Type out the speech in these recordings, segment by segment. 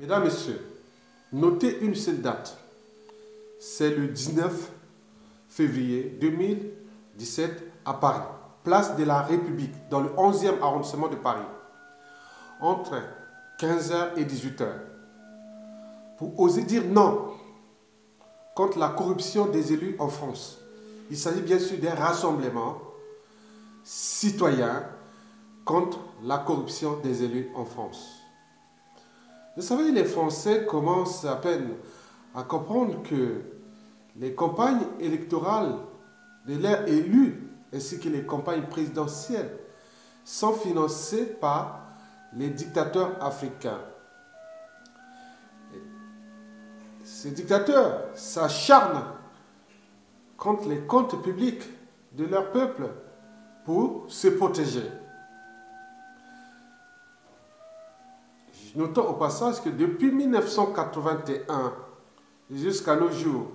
Mesdames, Messieurs, notez une seule date. C'est le 19 février 2017 à Paris, place de la République, dans le 11e arrondissement de Paris, entre 15h et 18h, pour oser dire non contre la corruption des élus en France. Il s'agit bien sûr d'un rassemblement citoyen contre la corruption des élus en France. Vous savez, les Français commencent à peine à comprendre que les campagnes électorales de leurs élus ainsi que les campagnes présidentielles sont financées par les dictateurs africains. Ces dictateurs s'acharnent contre les comptes publics de leur peuple pour se protéger. Notons au passage que depuis 1981 jusqu'à nos jours,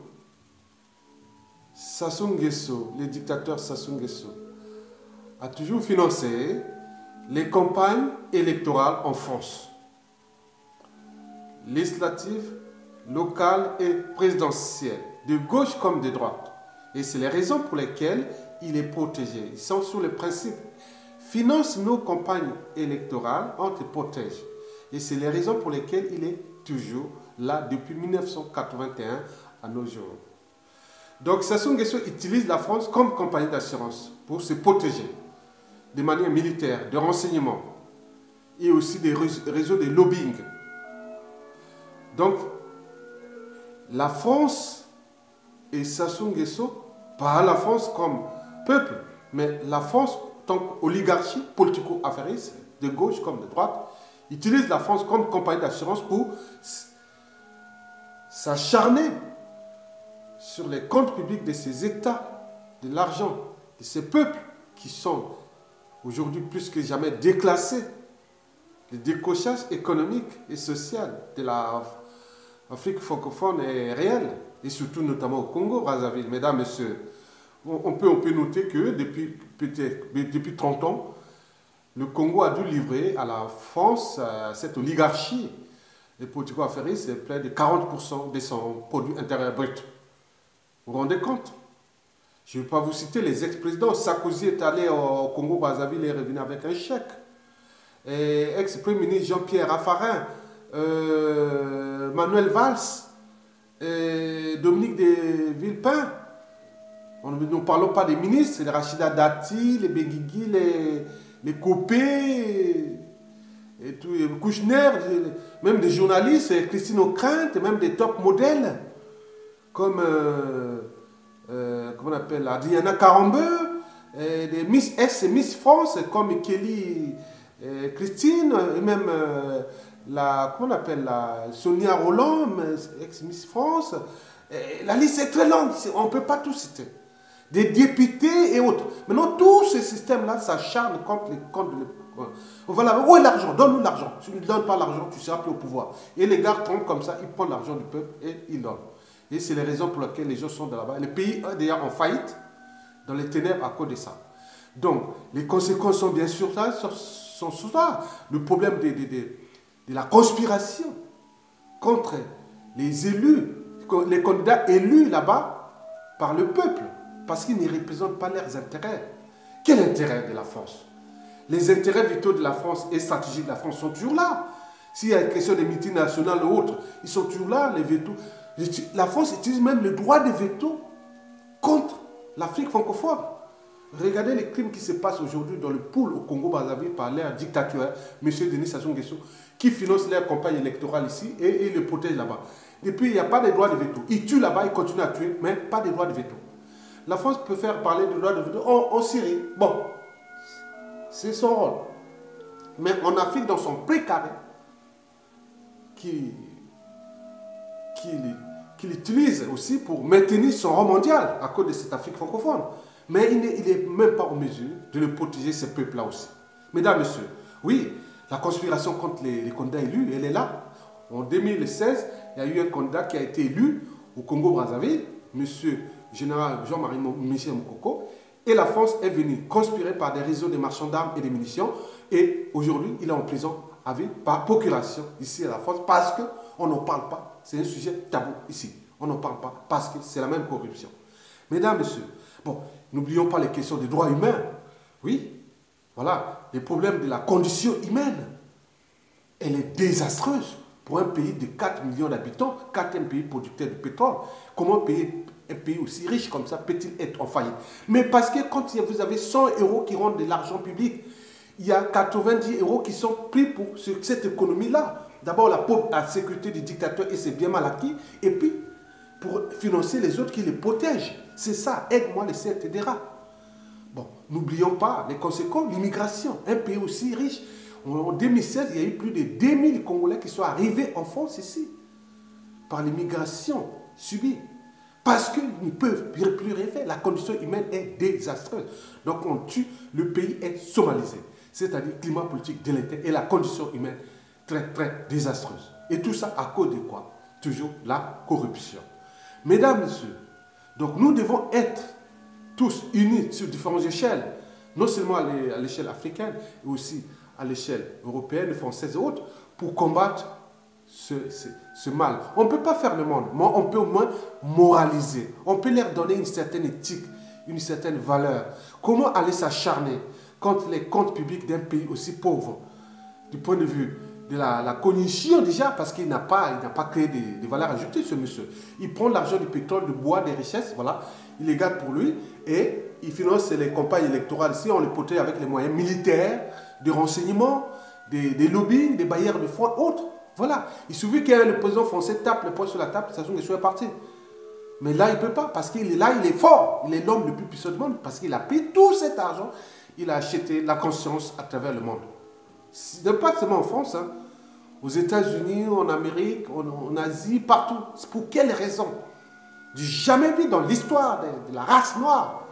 Sassou Nguesso, le dictateur Sassou Nguesso, a toujours financé les campagnes électorales en France, législatives, locales et présidentielles, de gauche comme de droite. Et c'est les raisons pour lesquelles il est protégé. Ils sont sur le principe finance nos campagnes électorales, on te protège. Et c'est les raisons pour lesquelles il est toujours là depuis 1981 à nos jours. Donc Sassou Nguesso utilise la France comme compagnie d'assurance pour se protéger de manière militaire, de renseignement et aussi des réseaux de lobbying. Donc la France et Sassou Nguesso, pas la France comme peuple, mais la France tant qu'oligarchie politico-affairiste, de gauche comme de droite, utilise la France comme compagnie d'assurance pour s'acharner sur les comptes publics de ces États, de l'argent, de ces peuples qui sont aujourd'hui plus que jamais déclassés. Le décochage économique et social de l'Afrique francophone est réel, et surtout notamment au Congo, Brazzaville. Mesdames, Messieurs, on peut, noter que depuis, depuis 30 ans, le Congo a dû livrer à la France euh, cette oligarchie des politico-affaires, c'est près de 40% de son produit intérieur brut. Vous vous rendez compte? Je ne vais pas vous citer les ex-présidents. Sarkozy est allé au Congo-Brazzaville et est revenu avec un chèque. Ex-premier ministre Jean-Pierre Raffarin, euh, Manuel Valls, et Dominique de Villepin. Nous ne parlons pas des ministres, les Rachida Dati, les Benguigui, les, les Copé, et tout, Kouchner, même des journalistes, Christine O'Krent, même des top modèles, comme, euh, euh, on appelle, Adriana Carambeu, et des Miss ex Miss France, comme Kelly euh, Christine, et même la, comment appelle, la Sonia Roland, ex Miss France. la liste est très longue, on ne peut pas tout citer des députés et autres. Maintenant, tous ces systèmes-là s'acharnent contre les comptes de Voilà, où est l'argent? Donne-nous l'argent. Si tu ne donnes pas l'argent, tu ne seras plus au pouvoir. Et les gars tombent comme ça, ils prennent l'argent du peuple et ils donnent. Et c'est les raisons pour lesquelles les gens sont de là-bas. Le pays est d'ailleurs en faillite, dans les ténèbres à cause de ça. Donc, les conséquences sont bien sûr ça, sont, ça. Le problème de, de, de la conspiration contre les élus, les candidats élus là-bas par le peuple parce qu'ils ne représentent pas leurs intérêts. Quel intérêt de la France? Les intérêts vitaux de la France et stratégiques de la France sont toujours là. S'il y a une question des multinationales ou autres, ils sont toujours là, les vétos. La France utilise même le droit de veto contre l'Afrique francophone. Regardez les crimes qui se passent aujourd'hui dans le pool au Congo-Brazzaville par leur dictateur, M. Denis Sassou Nguesso, qui finance leur campagne électorale ici et, il le protège là-bas. Et puis, il n'y a pas de droit de veto. Ils tuent là-bas, ils continuent à tuer, mais pas de droit de veto. La France peut faire parler de droit de veto en, Syrie. Bon, c'est son rôle. Mais en Afrique, dans son précaré, qui, qui, qui l'utilise aussi pour maintenir son rang mondial à cause de cette Afrique francophone. Mais il n'est même pas en mesure de le protéger, ce peuple-là aussi. Mesdames, Messieurs, oui, la conspiration contre les, les, candidats élus, elle est là. En 2016, il y a eu un candidat qui a été élu au Congo-Brazzaville, Monsieur général Jean-Marie Michel Moukoko, et la France est venue conspirer par des réseaux de marchands d'armes et de munitions, et aujourd'hui, il est en prison avec, par procuration ici à la France parce qu'on n'en parle pas. C'est un sujet tabou ici. On n'en parle pas parce que c'est la même corruption. Mesdames, Messieurs, bon, n'oublions pas les questions des droits humains. Oui, voilà, les problèmes de la condition humaine. Elle est désastreuse pour un pays de 4 millions d'habitants, quatrième pays producteur de pétrole. Comment payer un pays aussi riche comme ça peut-il être en faillite? Mais parce que quand vous avez 100 euros qui rentrent de l'argent public, il y a 90 euros qui sont pris pour cette économie-là. D'abord, la, la sécurité du dictateur, et c'est bien mal acquis. Et puis, pour financer les autres qui les protègent. C'est ça, aide-moi les CRTDR. Bon, n'oublions pas les conséquences, l'immigration. Un pays aussi riche. En 2016, il y a eu plus de 2000 Congolais qui sont arrivés en France ici, par l'immigration subie. Parce qu'ils ne peuvent plus rêver. La condition humaine est désastreuse. Donc on tue, le pays est somalisé. C'est-à-dire climat politique délétère et la condition humaine très très désastreuse. Et tout ça à cause de quoi? Toujours la corruption. Mesdames, Messieurs, donc nous devons être tous unis sur différentes échelles, non seulement à l'échelle africaine, mais aussi à l'échelle européenne, française et autres, pour combattre ce, ce, mal. On ne peut pas faire le monde, mais on peut au moins moraliser. On peut leur donner une certaine éthique, une certaine valeur. Comment aller s'acharner contre les comptes publics d'un pays aussi pauvre, du point de vue de la, cognition déjà, parce qu'il n'a pas, pas créé des, valeurs ajoutées, ce monsieur. Il prend l'argent du pétrole, du bois, des richesses, voilà, il les garde pour lui et il finance les campagnes électorales. Si on les protège avec les moyens militaires, de renseignement, des, des lobbying, des barrières de fonds, autres. Voilà. Il suffit que le président français tape le poing sur la table, ça qu'il soit parti. Mais là, il ne peut pas, parce qu'il est là, il est fort. Il est l'homme le plus puissant du monde, parce qu'il a pris tout cet argent, il a acheté la conscience à travers le monde. Ce pas seulement en France, hein. aux États-Unis, en Amérique, en, Asie, partout. Pour quelle raison? Du jamais vu dans l'histoire de, la race noire.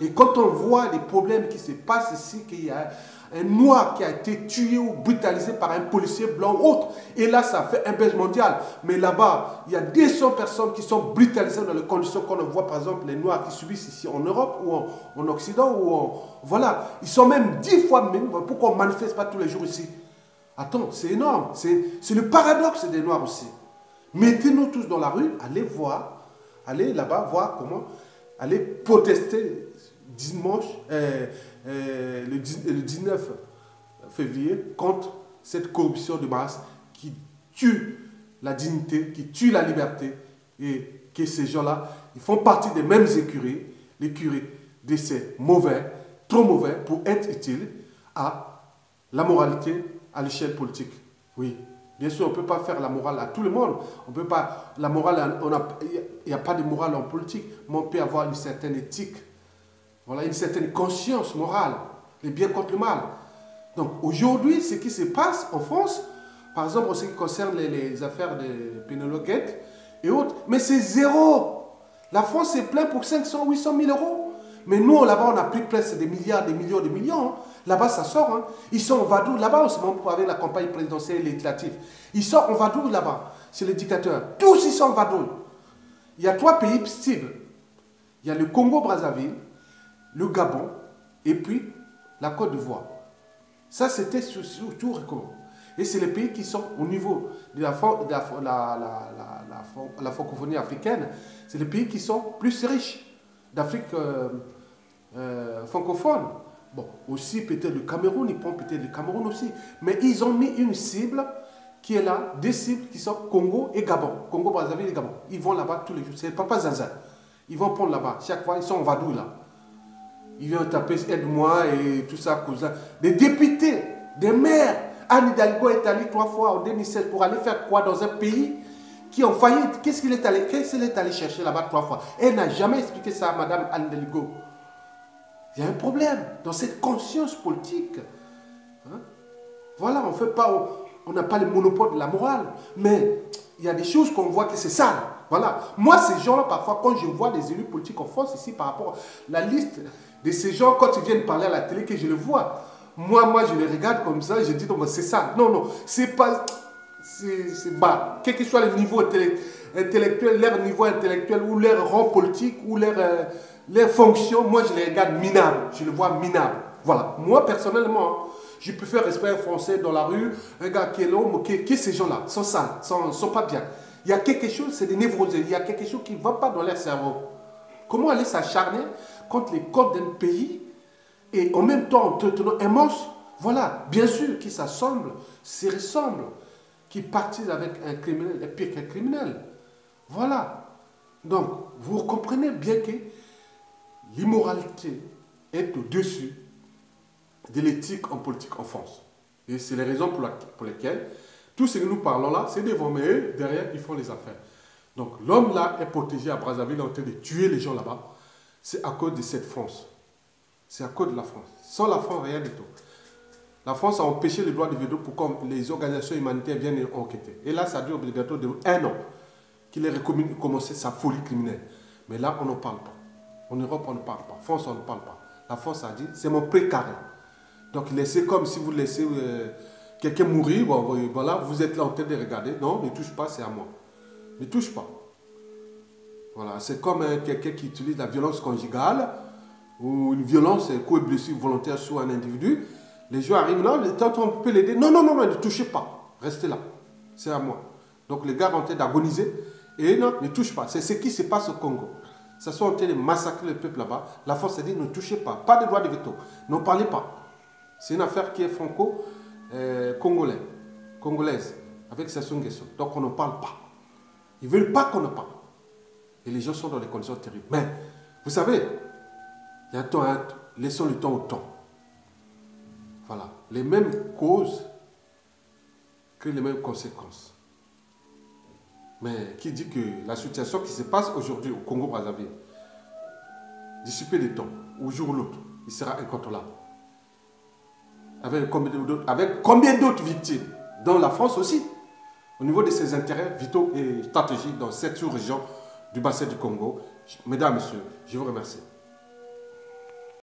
Et quand on voit les problèmes qui se passent ici, qu'il y a un noir qui a été tué ou brutalisé par un policier blanc ou autre. Et là, ça fait un baisse mondial. Mais là-bas, il y a 200 personnes qui sont brutalisées dans les conditions qu'on voit, par exemple, les noirs qui subissent ici en Europe ou en, Occident. ou Voilà. Ils sont même 10 fois même. Pourquoi on ne manifeste pas tous les jours ici? Attends, c'est énorme. C'est le paradoxe des noirs aussi. Mettez-nous tous dans la rue, allez voir, allez là-bas voir comment, allez protester dimanche. Euh, le, 19 février contre cette corruption de masse qui tue la dignité, qui tue la liberté et que ces gens-là, ils font partie des mêmes écuries, l'écurie de ces mauvais, trop mauvais pour être utiles à la moralité à l'échelle politique. Oui, bien sûr, on ne peut pas faire la morale à tout le monde. On peut pas, la morale, il n'y a, pas de morale en politique, mais on peut avoir une certaine éthique voilà, une certaine conscience morale, le bien contre le mal. Donc aujourd'hui, ce qui se passe en France, par exemple en ce qui concerne les, affaires de Pénélope et autres, mais c'est zéro. La France est plein pour 500, 800 000 euros. Mais nous, là-bas, on a plus presque des milliards, des millions, des millions. Hein. Là-bas, ça sort. Hein. Ils sont en vadou. Là-bas, en ce moment, avec la campagne présidentielle et législative. Ils sont en vadou là-bas. C'est les dictateurs. Tous, ils sont en vadou. Il y a trois pays cibles. Il y a le Congo-Brazzaville, le Gabon et puis la Côte d'Ivoire. Ça, c'était surtout recommandé. Et c'est les pays qui sont au niveau de la, la, francophonie africaine, c'est les pays qui sont plus riches d'Afrique euh, euh, francophone. Bon, aussi peut-être le Cameroun, ils prennent peut-être le Cameroun aussi. Mais ils ont mis une cible qui est là, des cibles qui sont Congo et Gabon. Congo, Brazzaville et Gabon. Ils vont là-bas tous les jours. C'est Papa Zaza. Ils vont prendre là-bas. Chaque fois, ils sont en vadou là. Ils viennent taper aide-moi et tout ça, cousin. Des députés, des maires. Anne Hidalgo est allé trois fois en 2016 pour aller faire quoi dans un pays qui en faillite? Qu'est-ce qu'il est allé, est allé chercher là-bas trois fois? Elle n'a jamais expliqué ça à Madame Anne Hidalgo. Il y a un problème dans cette conscience politique. Hein? Voilà, on fait pas, on n'a pas le monopole de la morale, mais il y a des choses qu'on voit que c'est ça. Voilà. Moi, ces gens-là, parfois, quand je vois des élus politiques en France, ici, par rapport à la liste de ces gens, quand ils viennent parler à la télé, que je le vois, moi, moi, je les regarde comme ça, je dis, non, c'est ça. Non, non, c'est pas. C'est bas. Quel que soit le niveau intellectuel, leur niveau intellectuel, ou leur rang politique, ou leur, euh, leur fonction, moi, je les regarde minables. Je les vois minables. Voilà. Moi, personnellement, Je préfère respecter un Français dans la rue, un gars qui est l'homme, qui, qui ces gens-là sont sales, sont, sont pas bien. Il y a quelque chose, c'est des névrosés, il y a quelque chose qui ne va pas dans leur cerveau. Comment aller s'acharner contre les codes d'un pays et en même temps en tenant un monstre Voilà, bien sûr, qui s'assemble, s'y ressemble, qui partit avec un criminel et pire qu'un criminel. Voilà. Donc, vous comprenez bien que l'immoralité est au-dessus de l'éthique en politique en France. Et c'est les raisons pour, pour lesquelles tout ce que nous parlons là, c'est devant, mais eux, derrière, ils font les affaires. Donc l'homme là est protégé à Brazzaville en train de tuer les gens là-bas. C'est à cause de cette France. C'est à cause de la France. Sans la France, rien du tout. La France a empêché le droit de veto pour que les organisations humanitaires viennent enquêter. Et là, ça dure obligatoirement un an qu'il ait commencé sa folie criminelle. Mais là, on n'en parle pas. En Europe, on ne parle pas. France, on ne parle pas. La France a dit, c'est mon précaré. Donc, laissez comme si vous laissez euh, quelqu'un mourir, voilà, vous êtes là en train de regarder. Non, ne touche pas, c'est à moi. Ne touche pas. Voilà, c'est comme hein, quelqu'un qui utilise la violence conjugale ou une violence co blessure volontaire sur un individu. Les gens arrivent là, temps on peut l'aider. Non, non, non, non, ne touchez pas. Restez là. C'est à moi. Donc les gars ont train d'agoniser. Et non, ne touche pas. C'est ce qui se passe au Congo. Ça soit en train de massacrer le peuple là-bas. La force a dit ne touchez pas. Pas de droit de veto. N'en parlez pas. C'est une affaire qui est franco-congolais, euh, congolaise, avec Sassou Nguesso. Donc on ne parle pas. Ils ne veulent pas qu'on ne parle. Et les gens sont dans des conditions terribles. Mais, vous savez, il y a un temps, laissons le temps au temps. Voilà. Les mêmes causes que les mêmes conséquences. Mais qui dit que la situation qui se passe aujourd'hui au Congo-Brazzaville, d'ici peu de temps, au jour ou l'autre, il sera incontrôlable. Avec combien d'autres victimes? Dans la France aussi, au niveau de ses intérêts vitaux et stratégiques dans cette sous-région du bassin du Congo. Mesdames, Messieurs, je vous remercie.